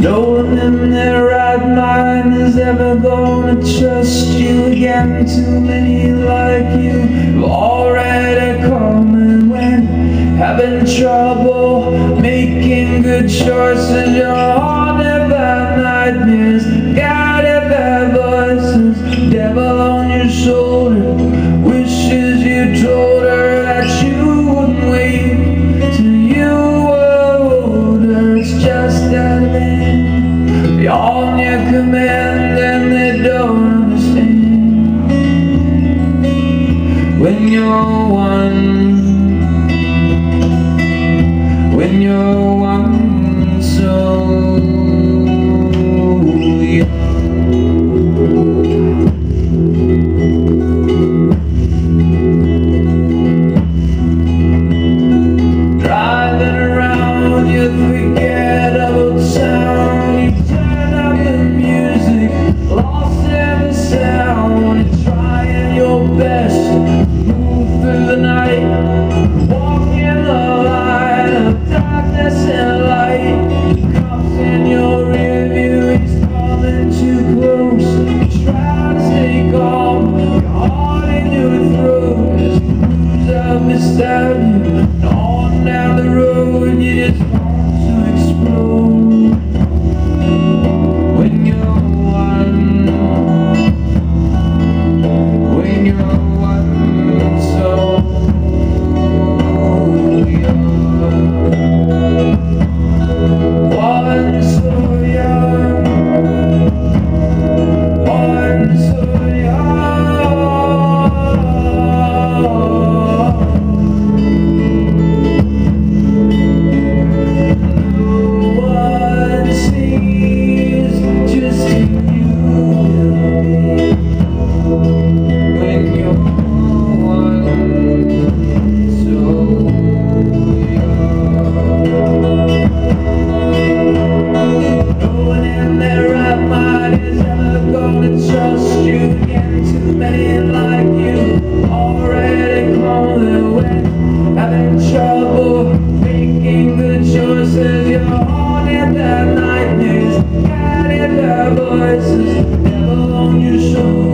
No one in their right mind is ever gonna trust you again. Too many like you have already come and went. Having trouble making good choices. trust you again Too many like you. Already cold and wet. Having trouble making choices. You're haunted Devil on your shoulder.